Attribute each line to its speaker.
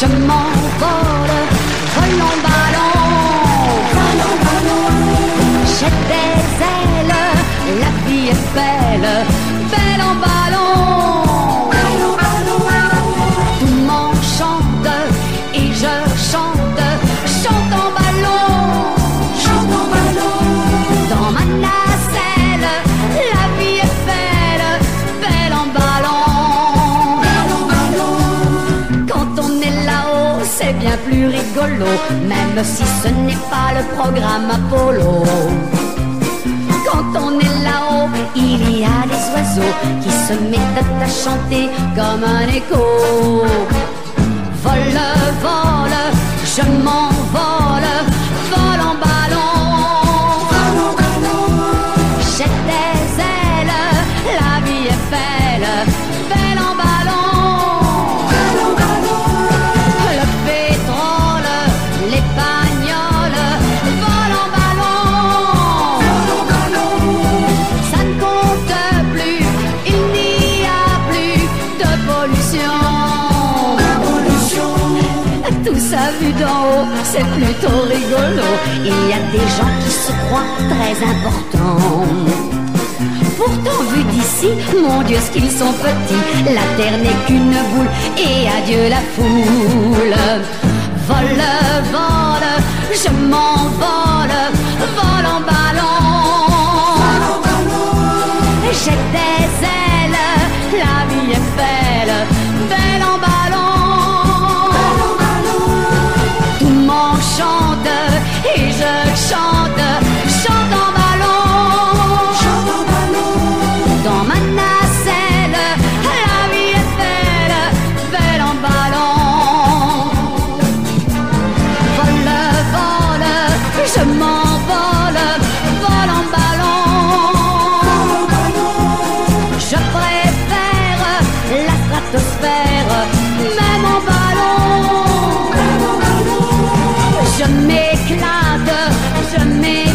Speaker 1: je m'envole, volant ballon, volant ballon. J'ai des ailes, la vie est belle. Bien plus rigolo, même si ce n'est pas le programme Apollo. Quand on est là-haut, il y a des oiseaux qui se mettent à chanter comme un écho. Vole, vole, je m'envole, ça vu d'en haut, c'est plutôt rigolo. Il y a des gens qui se croient très importants. Pourtant, vu d'ici, mon Dieu, ce qu'ils sont petits. La terre n'est qu'une boule, et adieu la foule. Vole, vole, je m'envole, vole en ballon. J'ai des ailes, la vie est belle. Russian man.